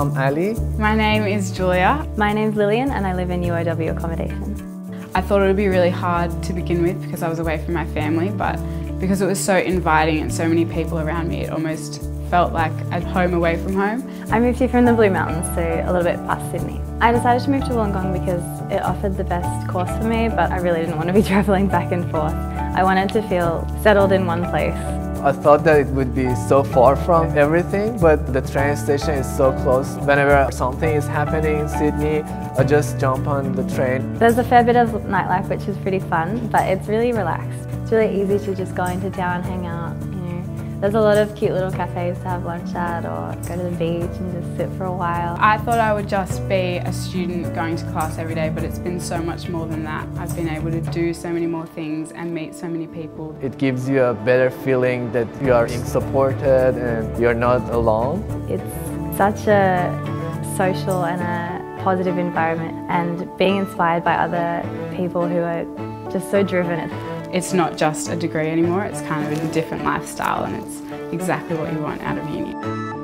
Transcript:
Ali. My name is Julia. My name's Lillian and I live in UOW accommodation. I thought it would be really hard to begin with because I was away from my family, but because it was so inviting and so many people around me, it almost felt like at home away from home. I moved here from the Blue Mountains, so a little bit past Sydney. I decided to move to Wollongong because it offered the best course for me, but I really didn't want to be travelling back and forth. I wanted to feel settled in one place. I thought that it would be so far from everything, but the train station is so close. Whenever something is happening in Sydney, I just jump on the train. There's a fair bit of nightlife which is pretty fun, but it's really relaxed. It's really easy to just go into town, and hang out, there's a lot of cute little cafes to have lunch at or go to the beach and just sit for a while. I thought I would just be a student going to class every day, but it's been so much more than that. I've been able to do so many more things and meet so many people. It gives you a better feeling that you are being supported and you're not alone. It's such a social and a positive environment and being inspired by other people who are just so driven it's not just a degree anymore, it's kind of a different lifestyle and it's exactly what you want out of uni.